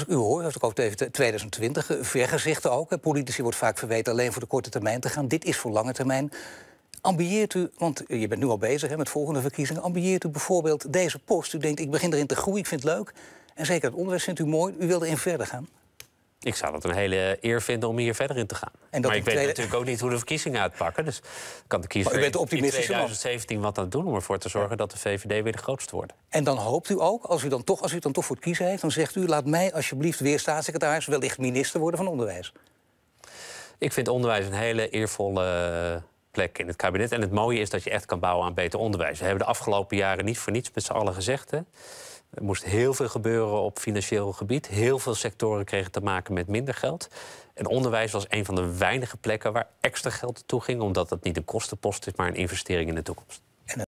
Ik u hoor, ook over 2020 vergezichten ook. Politici wordt vaak verweten alleen voor de korte termijn te gaan. Dit is voor lange termijn. Ambieert u, want je bent nu al bezig hè, met volgende verkiezingen... ambieert u bijvoorbeeld deze post? U denkt, ik begin erin te groeien, ik vind het leuk. En zeker het onderwijs vindt u mooi. U wil erin verder gaan? Ik zou dat een hele eer vinden om hier verder in te gaan. maar ik weet natuurlijk ook niet hoe de verkiezingen uitpakken. Dus kan de kiezer u bent optimistisch in 2017 wat aan doen om ervoor te zorgen dat de VVD weer de grootste wordt. En dan hoopt u ook, als u, dan toch, als u het dan toch voor het kiezen heeft... dan zegt u, laat mij alsjeblieft weer staatssecretaris... wellicht minister worden van Onderwijs. Ik vind onderwijs een hele eervolle plek in het kabinet. En het mooie is dat je echt kan bouwen aan beter onderwijs. We hebben de afgelopen jaren niet voor niets met z'n allen gezegd... Hè. Er moest heel veel gebeuren op financieel gebied. Heel veel sectoren kregen te maken met minder geld. En onderwijs was een van de weinige plekken waar extra geld naartoe ging, omdat het niet een kostenpost is, maar een investering in de toekomst.